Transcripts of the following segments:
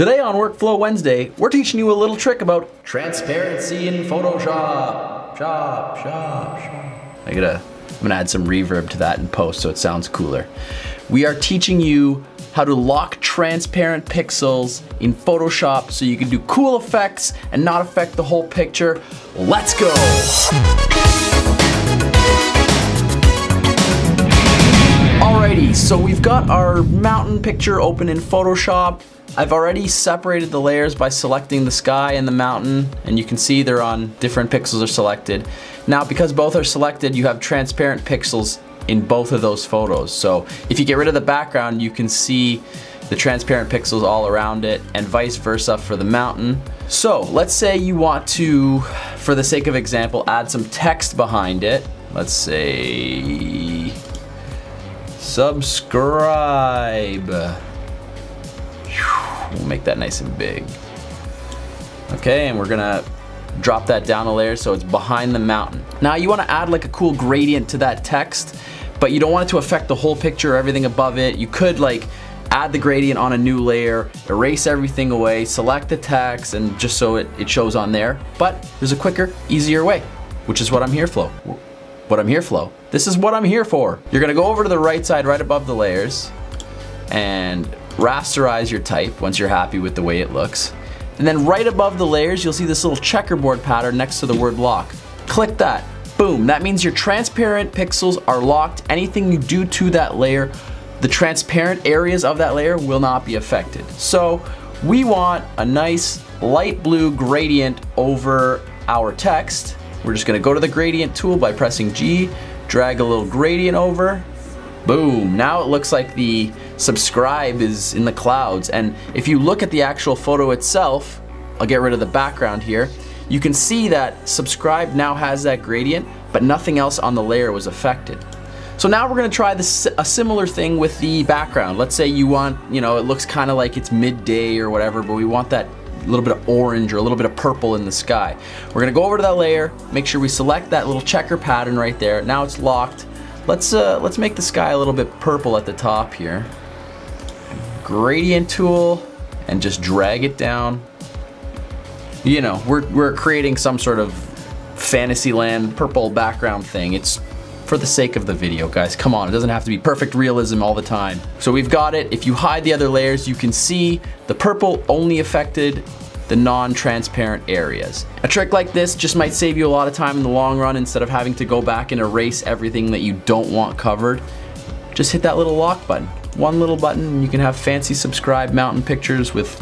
Today on Workflow Wednesday, we're teaching you a little trick about transparency in Photoshop. Shop, shop, shop. I gotta, I'm gonna add some reverb to that in post so it sounds cooler. We are teaching you how to lock transparent pixels in Photoshop so you can do cool effects and not affect the whole picture. Let's go! Alrighty, so we've got our mountain picture open in Photoshop. I've already separated the layers by selecting the sky and the mountain, and you can see they're on different pixels are selected. Now, because both are selected, you have transparent pixels in both of those photos. So if you get rid of the background, you can see the transparent pixels all around it and vice versa for the mountain. So let's say you want to, for the sake of example, add some text behind it. Let's say, subscribe. We'll make that nice and big. Okay, and we're gonna drop that down a layer so it's behind the mountain. Now you wanna add like a cool gradient to that text, but you don't want it to affect the whole picture or everything above it. You could like add the gradient on a new layer, erase everything away, select the text, and just so it, it shows on there. But there's a quicker, easier way, which is what I'm here for. What I'm here for. This is what I'm here for. You're gonna go over to the right side right above the layers and rasterize your type once you're happy with the way it looks. And then right above the layers, you'll see this little checkerboard pattern next to the word lock. Click that. Boom. That means your transparent pixels are locked. Anything you do to that layer, the transparent areas of that layer will not be affected. So we want a nice light blue gradient over our text. We're just gonna go to the gradient tool by pressing G, drag a little gradient over, Boom, now it looks like the subscribe is in the clouds. And if you look at the actual photo itself, I'll get rid of the background here, you can see that subscribe now has that gradient, but nothing else on the layer was affected. So now we're gonna try this, a similar thing with the background. Let's say you want, you know, it looks kind of like it's midday or whatever, but we want that little bit of orange or a little bit of purple in the sky. We're gonna go over to that layer, make sure we select that little checker pattern right there. Now it's locked. Let's, uh, let's make the sky a little bit purple at the top here. Gradient tool and just drag it down. You know, we're, we're creating some sort of Fantasyland purple background thing. It's for the sake of the video, guys. Come on, it doesn't have to be perfect realism all the time. So we've got it. If you hide the other layers, you can see the purple only affected the non-transparent areas. A trick like this just might save you a lot of time in the long run instead of having to go back and erase everything that you don't want covered. Just hit that little lock button. One little button and you can have fancy subscribe mountain pictures with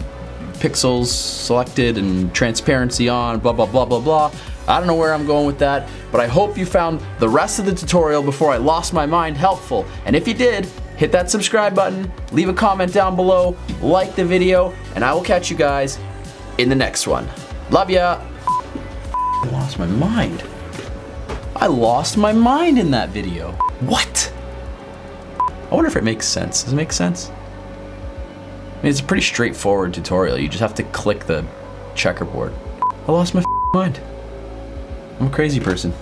pixels selected and transparency on, blah, blah, blah, blah, blah. I don't know where I'm going with that, but I hope you found the rest of the tutorial before I lost my mind helpful. And if you did, hit that subscribe button, leave a comment down below, like the video, and I will catch you guys in the next one. Love ya. I lost my mind. I lost my mind in that video. What? I wonder if it makes sense. Does it make sense? I mean, it's a pretty straightforward tutorial. You just have to click the checkerboard. I lost my mind. I'm a crazy person.